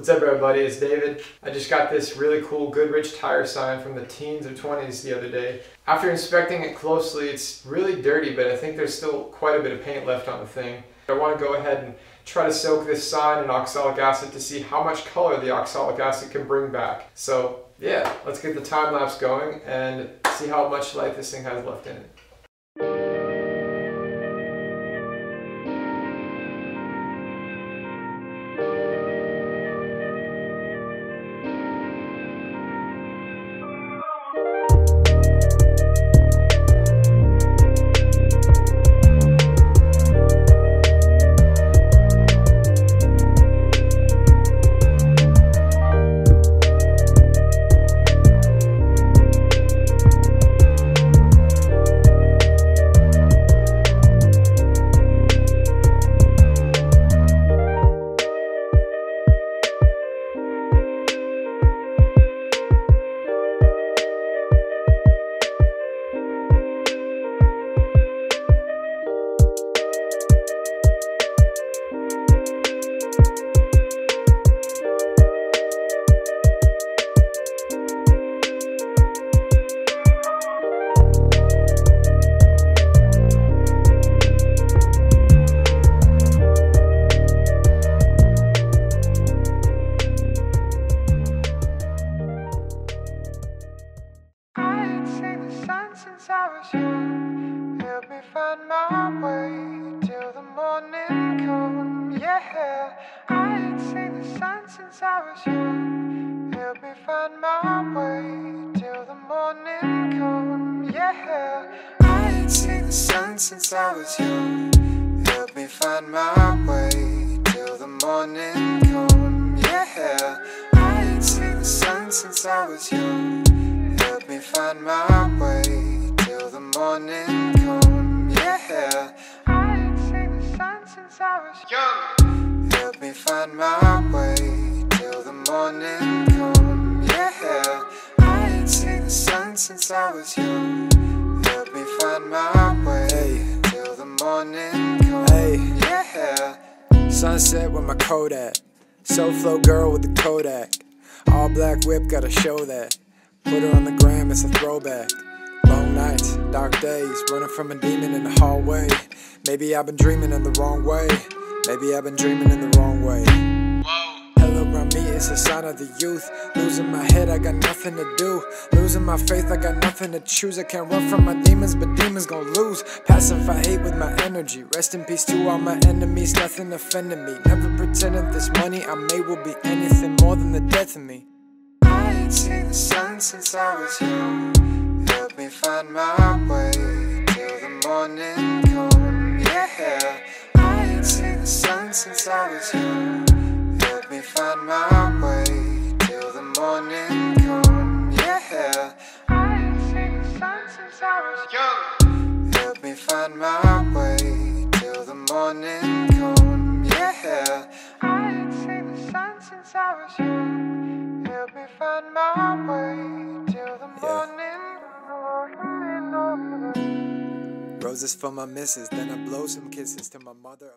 What's up everybody, it's David. I just got this really cool Goodrich tire sign from the teens or 20s the other day. After inspecting it closely, it's really dirty, but I think there's still quite a bit of paint left on the thing. I want to go ahead and try to soak this sign in oxalic acid to see how much color the oxalic acid can bring back. So yeah, let's get the time lapse going and see how much light this thing has left in it. Since I was young. Help me find my way morning come. Yeah, I ain't seen the sun since I was young. Help me find my way till the morning come. Yeah, I ain't seen the sun since I was young. Help me find my way till the morning come. Yeah, I ain't seen the sun since I was young. Help me find my way morning come, yeah. I ain't seen the sun since I was young. Help me find my way till the morning come, yeah. I ain't seen the sun since I was young. Help me find my way till the morning come, hey. yeah. Sunset with my Kodak, so flow girl with the Kodak. All black whip, gotta show that. Put her on the gram, it's a throwback. Nights, dark days, running from a demon in the hallway. Maybe I've been dreaming in the wrong way. Maybe I've been dreaming in the wrong way. Hello around me, it's a sign of the youth. Losing my head, I got nothing to do. Losing my faith, I got nothing to choose. I can't run from my demons, but demons gon' lose. Pacify hate with my energy. Rest in peace to all my enemies, nothing offending me. Never pretending this money I made will be anything more than the death of me. I ain't seen the sun since I was young me find my way till the morning come. Yeah, I ain't seen the sun since I was young. Help me find my way till the morning come. Yeah, I ain't seen the sun since I was young. Help me find my way till the morning come. Yeah, I ain't seen the sun since I was young. Help me find my way Roses for my missus, then I blow some kisses to my mother.